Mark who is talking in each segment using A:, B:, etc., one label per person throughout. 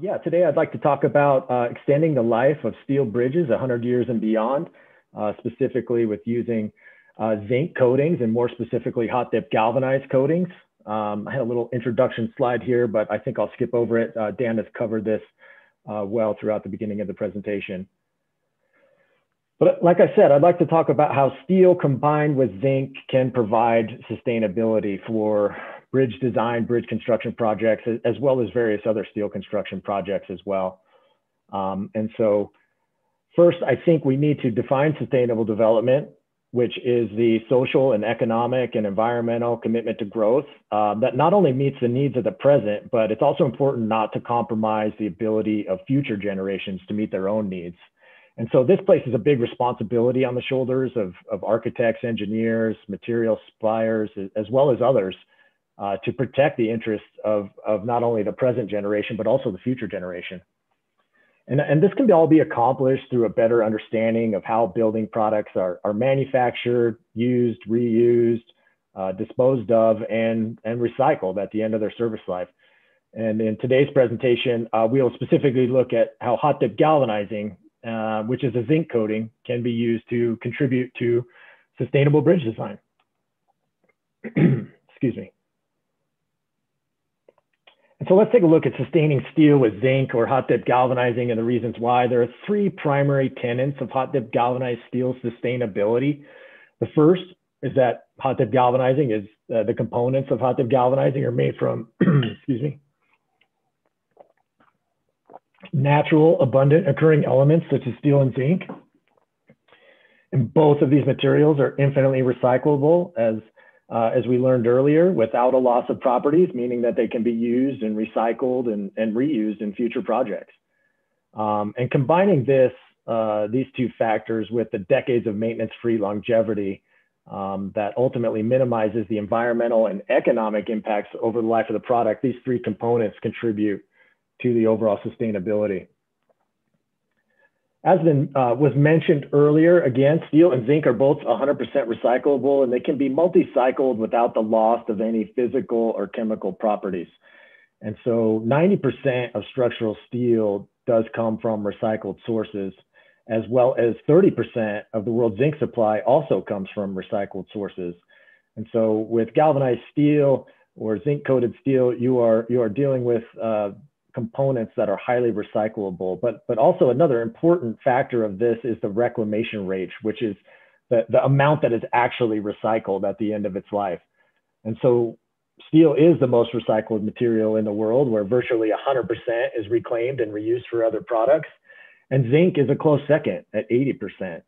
A: yeah, today I'd like to talk about uh, extending the life of steel bridges 100 years and beyond, uh, specifically with using uh, zinc coatings and more specifically hot dip galvanized coatings. Um, I had a little introduction slide here, but I think I'll skip over it. Uh, Dan has covered this uh, well throughout the beginning of the presentation. But like I said, I'd like to talk about how steel combined with zinc can provide sustainability for bridge design, bridge construction projects, as well as various other steel construction projects as well. Um, and so first, I think we need to define sustainable development, which is the social and economic and environmental commitment to growth uh, that not only meets the needs of the present, but it's also important not to compromise the ability of future generations to meet their own needs. And so this places a big responsibility on the shoulders of, of architects, engineers, material suppliers, as well as others uh, to protect the interests of, of not only the present generation, but also the future generation. And, and this can all be accomplished through a better understanding of how building products are, are manufactured, used, reused, uh, disposed of, and, and recycled at the end of their service life. And in today's presentation, uh, we'll specifically look at how hot dip galvanizing uh, which is a zinc coating, can be used to contribute to sustainable bridge design. Excuse me. So let's take a look at sustaining steel with zinc or hot dip galvanizing and the reasons why. There are three primary tenets of hot dip galvanized steel sustainability. The first is that hot dip galvanizing is uh, the components of hot dip galvanizing are made from, excuse me, natural, abundant occurring elements such as steel and zinc. And both of these materials are infinitely recyclable as, uh, as we learned earlier, without a loss of properties, meaning that they can be used and recycled and, and reused in future projects. Um, and combining this, uh, these two factors with the decades of maintenance-free longevity um, that ultimately minimizes the environmental and economic impacts over the life of the product, these three components contribute to the overall sustainability. As uh, was mentioned earlier, again, steel and zinc are both 100% recyclable and they can be multi-cycled without the loss of any physical or chemical properties. And so 90% of structural steel does come from recycled sources, as well as 30% of the world's zinc supply also comes from recycled sources. And so with galvanized steel or zinc coated steel, you are, you are dealing with uh, components that are highly recyclable. But, but also another important factor of this is the reclamation rate, which is the, the amount that is actually recycled at the end of its life. And so steel is the most recycled material in the world where virtually 100% is reclaimed and reused for other products. And zinc is a close second at 80%.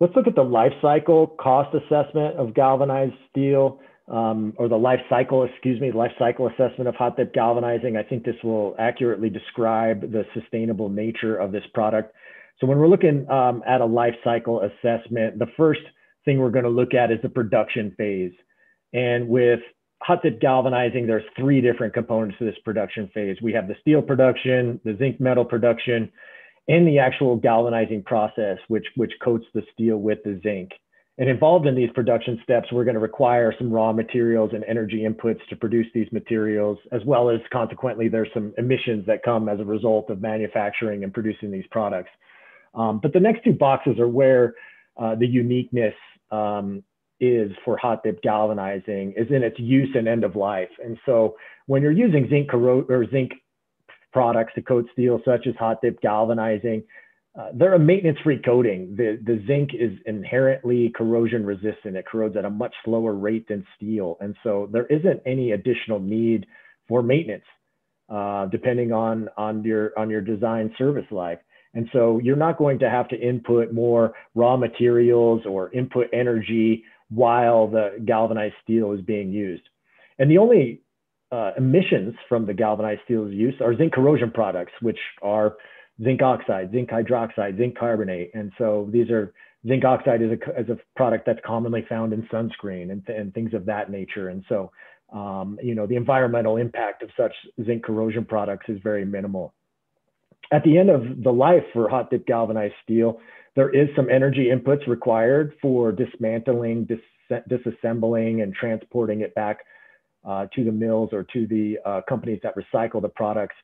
A: Let's look at the life cycle cost assessment of galvanized steel um, or the life cycle, excuse me, life cycle assessment of hot dip galvanizing. I think this will accurately describe the sustainable nature of this product. So when we're looking um, at a life cycle assessment, the first thing we're going to look at is the production phase. And with hot dip galvanizing, there's three different components to this production phase. We have the steel production, the zinc metal production, and the actual galvanizing process, which, which coats the steel with the zinc. And involved in these production steps, we're going to require some raw materials and energy inputs to produce these materials, as well as consequently, there's some emissions that come as a result of manufacturing and producing these products. Um, but the next two boxes are where uh, the uniqueness um, is for hot dip galvanizing is in its use and end of life. And so when you're using zinc corro- or zinc products to coat steel, such as hot dip galvanizing, uh, they're a maintenance-free coating. The, the zinc is inherently corrosion resistant. It corrodes at a much slower rate than steel. And so there isn't any additional need for maintenance, uh, depending on, on, your, on your design service life. And so you're not going to have to input more raw materials or input energy while the galvanized steel is being used. And the only uh, emissions from the galvanized steel's use are zinc corrosion products, which are zinc oxide, zinc hydroxide, zinc carbonate. And so these are zinc oxide is a, is a product that's commonly found in sunscreen and, and things of that nature. And so, um, you know, the environmental impact of such zinc corrosion products is very minimal. At the end of the life for hot dip galvanized steel, there is some energy inputs required for dismantling, dis disassembling, and transporting it back uh, to the mills or to the uh, companies that recycle the products.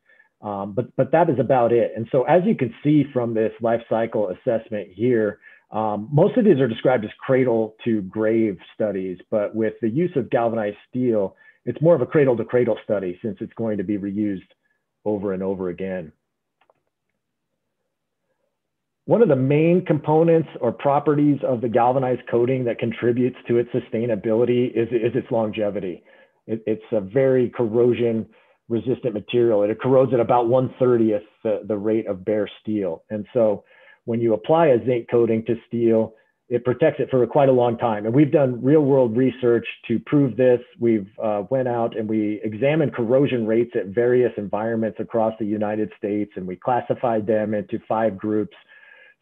A: Um, but, but that is about it. And so as you can see from this life cycle assessment here, um, most of these are described as cradle to grave studies, but with the use of galvanized steel, it's more of a cradle to cradle study since it's going to be reused over and over again. One of the main components or properties of the galvanized coating that contributes to its sustainability is, is its longevity. It, it's a very corrosion resistant material. It corrodes at about 130th the, the rate of bare steel. And so when you apply a zinc coating to steel, it protects it for quite a long time. And we've done real world research to prove this. We've uh, went out and we examined corrosion rates at various environments across the United States, and we classified them into five groups.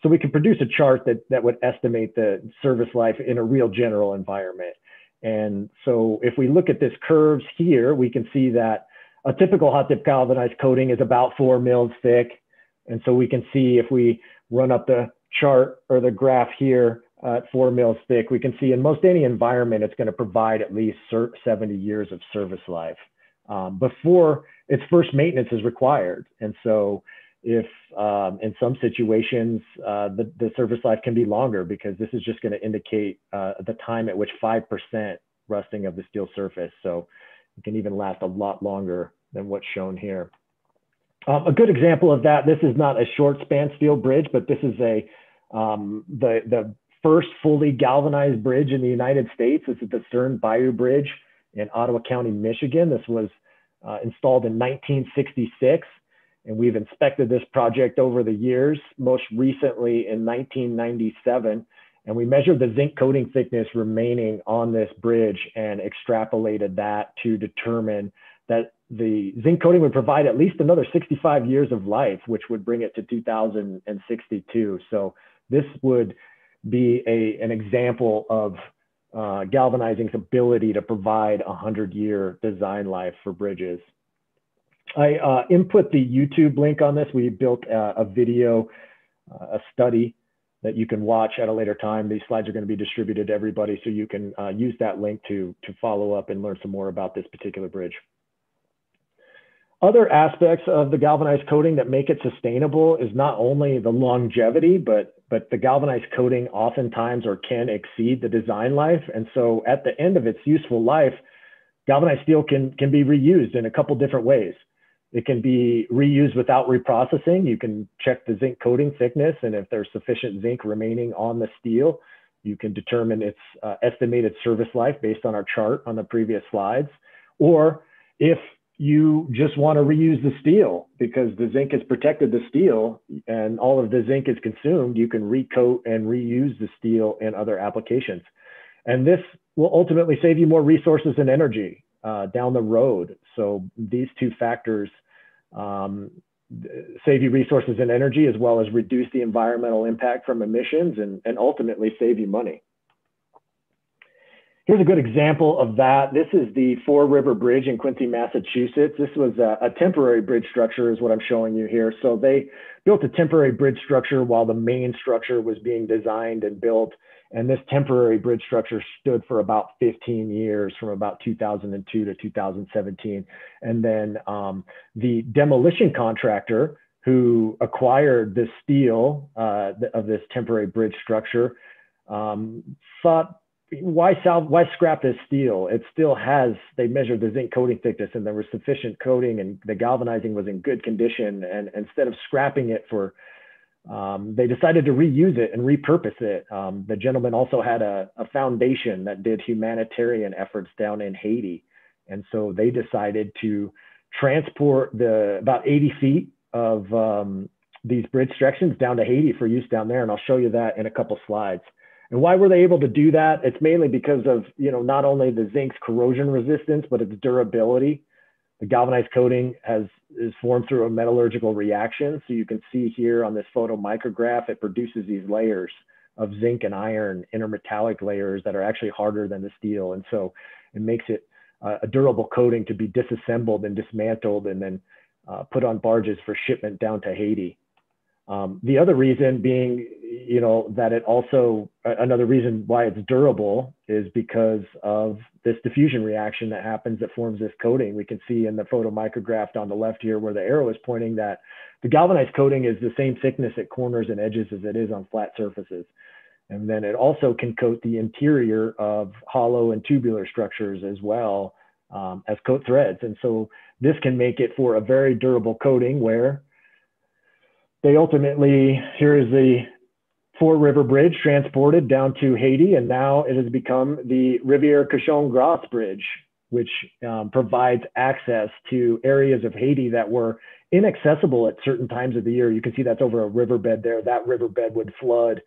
A: So we could produce a chart that, that would estimate the service life in a real general environment. And so if we look at this curves here, we can see that a typical hot dip galvanized coating is about four mils thick. And so we can see if we run up the chart or the graph here at four mils thick, we can see in most any environment, it's going to provide at least 70 years of service life um, before its first maintenance is required. And so if um, in some situations, uh, the, the service life can be longer because this is just going to indicate uh, the time at which 5% rusting of the steel surface. So it can even last a lot longer than what's shown here. Um, a good example of that, this is not a short span steel bridge, but this is a um, the, the first fully galvanized bridge in the United States. This is the Stearns Bayou Bridge in Ottawa County, Michigan. This was uh, installed in 1966, and we've inspected this project over the years, most recently in 1997. And we measured the zinc coating thickness remaining on this bridge and extrapolated that to determine that the zinc coating would provide at least another 65 years of life, which would bring it to 2062. So this would be a, an example of uh, galvanizing's ability to provide a 100 year design life for bridges. I uh, input the YouTube link on this. We built a, a video, uh, a study that you can watch at a later time. These slides are going to be distributed to everybody, so you can uh, use that link to, to follow up and learn some more about this particular bridge. Other aspects of the galvanized coating that make it sustainable is not only the longevity, but but the galvanized coating oftentimes or can exceed the design life. And so at the end of its useful life, galvanized steel can can be reused in a couple different ways. It can be reused without reprocessing. You can check the zinc coating thickness, and if there's sufficient zinc remaining on the steel, you can determine its uh, estimated service life based on our chart on the previous slides. Or if you just want to reuse the steel because the zinc has protected the steel and all of the zinc is consumed, you can recoat and reuse the steel in other applications. And this will ultimately save you more resources and energy uh, down the road. So these two factors um, save you resources and energy as well as reduce the environmental impact from emissions and, and ultimately save you money. Here's a good example of that. This is the Fore River Bridge in Quincy, Massachusetts. This was a, a, temporary bridge structure is what I'm showing you here. So they built a temporary bridge structure while the main structure was being designed and built. And this temporary bridge structure stood for about 15 years from about 2002 to 2017. And then um, the demolition contractor who acquired the steel uh, of this temporary bridge structure um, thought why why scrap this steel? It still has. They measured the zinc coating thickness, and there was sufficient coating, and the galvanizing was in good condition. And instead of scrapping it for, um, they decided to reuse it and repurpose it. Um, the gentleman also had a, a foundation that did humanitarian efforts down in Haiti, and so they decided to transport the about 80 feet of um, these bridge sections down to Haiti for use down there. And I'll show you that in a couple slides. And why were they able to do that? It's mainly because of, you know, not only the zinc's corrosion resistance, but its durability. The galvanized coating has is formed through a metallurgical reaction. So you can see here on this photo micrograph, it produces these layers of zinc and iron intermetallic layers that are actually harder than the steel. And so it makes it uh, a durable coating to be disassembled and dismantled and then uh, put on barges for shipment down to Haiti. Um, the other reason being you know, that it also, another reason why it's durable is because of this diffusion reaction that happens that forms this coating. We can see in the photomicrograph on the left here where the arrow is pointing that the galvanized coating is the same thickness at corners and edges as it is on flat surfaces. And then it also can coat the interior of hollow and tubular structures as well um, as coat threads. And so this can make it for a very durable coating where they ultimately, here is the Fore River Bridge transported down to Haiti, and now it has become the Riviere Cochon Gras Bridge, which um, provides access to areas of Haiti that were inaccessible at certain times of the year. You can see that's over a riverbed there. That riverbed would flood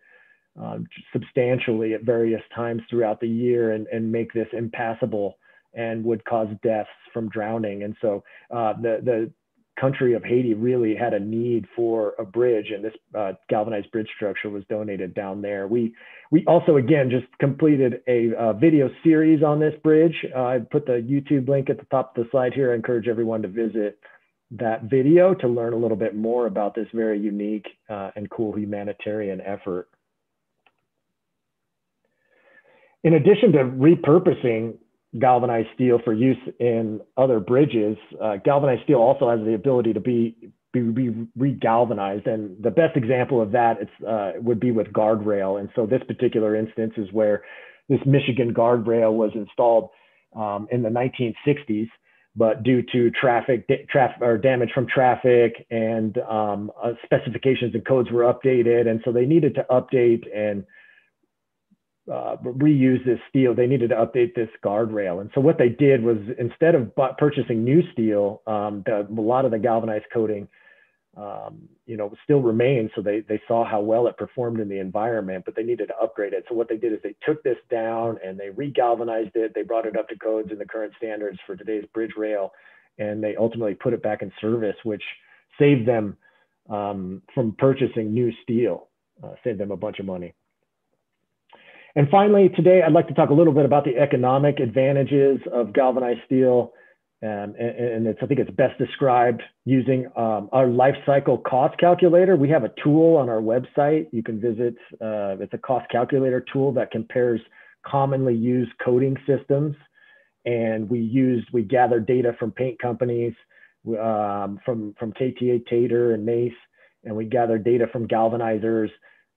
A: um, substantially at various times throughout the year and, and make this impassable and would cause deaths from drowning. And so uh, the, the country of Haiti really had a need for a bridge, and this uh, galvanized bridge structure was donated down there. We we also again just completed a, a video series on this bridge. Uh, I put the YouTube link at the top of the slide here. I encourage everyone to visit that video to learn a little bit more about this very unique uh, and cool humanitarian effort. In addition to repurposing galvanized steel for use in other bridges. Uh, galvanized steel also has the ability to be be, be regalvanized, and the best example of that uh, would be with guardrail. And so this particular instance is where this Michigan guardrail was installed um, in the 1960s, but due to traffic traffic or damage from traffic and um, uh, specifications and codes were updated, and so they needed to update and uh, reuse this steel, they needed to update this guardrail. And so what they did was instead of purchasing new steel, um, the, a lot of the galvanized coating, um, you know, still remained. So they, they saw how well it performed in the environment, but they needed to upgrade it. So what they did is they took this down and they regalvanized it. They brought it up to codes and the current standards for today's bridge rail. And they ultimately put it back in service, which saved them um, from purchasing new steel, uh, saved them a bunch of money. And finally, today I'd like to talk a little bit about the economic advantages of galvanized steel. Um, and, and it's, I think it's best described using um, our life cycle cost calculator. We have a tool on our website. You can visit, uh, it's a cost calculator tool that compares commonly used coating systems. And we use, we gather data from paint companies, um, from, from KTA-Tator and NACE, and we gather data from galvanizers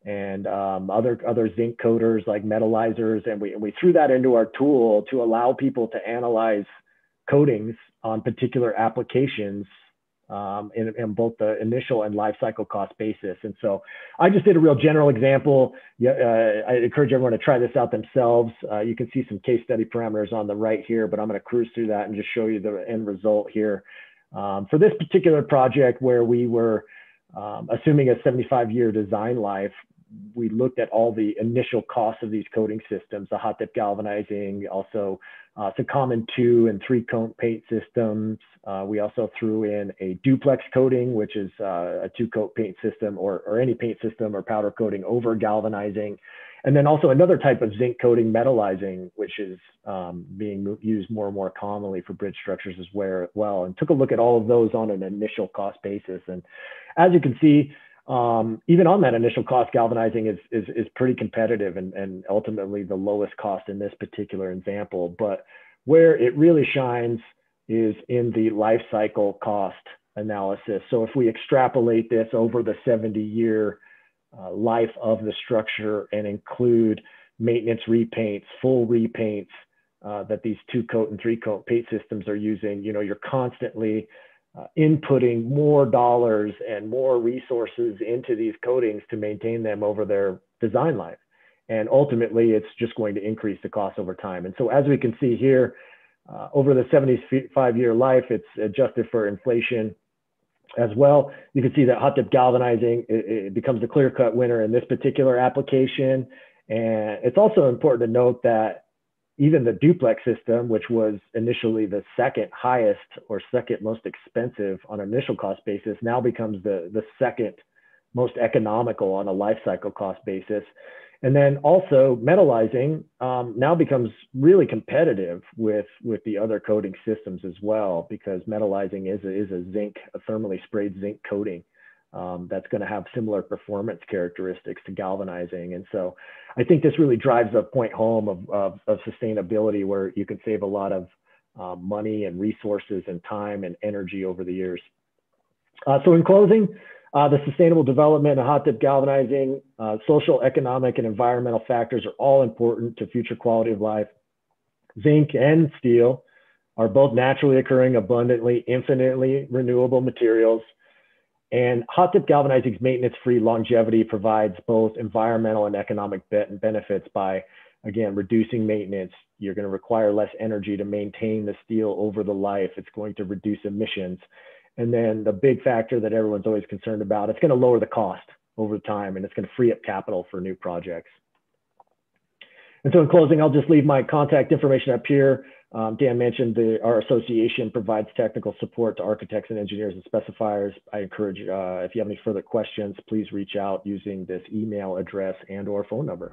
A: and um, other other zinc coaters like metallizers, and we we threw that into our tool to allow people to analyze coatings on particular applications um, in, in, both the initial and life cycle cost basis. And so I just did a real general example. Uh, I encourage everyone to try this out themselves. Uh, you can see some case study parameters on the right here, but I'm going to cruise through that and just show you the end result here. Um, for this particular project where we were um, assuming a 75 year design life, we looked at all the initial costs of these coating systems, the hot dip galvanizing, also uh, some common two and three coat paint systems. Uh, we also threw in a duplex coating, which is uh, a two coat paint system or, or any paint system or powder coating over galvanizing. And then also another type of zinc coating metallizing, which is um, being used more and more commonly for bridge structures as well. And took a look at all of those on an initial cost basis. And as you can see, um, even on that initial cost, galvanizing is, is, is pretty competitive and, and ultimately the lowest cost in this particular example. But where it really shines is in the life cycle cost analysis. So if we extrapolate this over the 70 year uh, life of the structure and include maintenance repaints, full repaints uh, that these two coat and three coat paint systems are using, you know, you're constantly uh, inputting more dollars and more resources into these coatings to maintain them over their design life. And ultimately, it's just going to increase the cost over time. And so, as we can see here, uh, over the 75 year life, it's adjusted for inflation as well. You can see that hot dip galvanizing it, it becomes the clear cut winner in this particular application. And it's also important to note that even the duplex system, which was initially the second highest or second most expensive on an initial cost basis, now becomes the, the second most economical on a life cycle cost basis. And then also metallizing um, now becomes really competitive with, with the other coating systems as well, because metallizing is a, is a zinc, a thermally sprayed zinc coating. Um, that's going to have similar performance characteristics to galvanizing. And so I think this really drives a point home of, of, of sustainability where you can save a lot of uh, money and resources and time and energy over the years. Uh, so in closing, uh, the sustainable development of hot dip galvanizing, uh, social, economic, and environmental factors are all important to future quality of life. Zinc and steel are both naturally occurring, abundantly, infinitely renewable materials. And hot dip galvanizing's maintenance-free longevity provides both environmental and economic benefits by, again, reducing maintenance. You're going to require less energy to maintain the steel over the life. It's going to reduce emissions. And then the big factor that everyone's always concerned about, it's going to lower the cost over time and it's going to free up capital for new projects. And so in closing, I'll just leave my contact information up here. Um, Dan mentioned the, our association provides technical support to architects and engineers and specifiers. I encourage, uh, if you have any further questions, please reach out using this email address and or phone number.